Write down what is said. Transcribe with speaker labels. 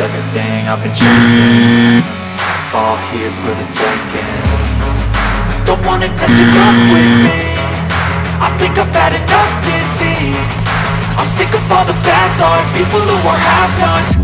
Speaker 1: everything I've been chasing. All here for the taking. Don't wanna test your luck with me. I think I've had enough disease. I'm sick of all the bad thoughts. People who are half-nots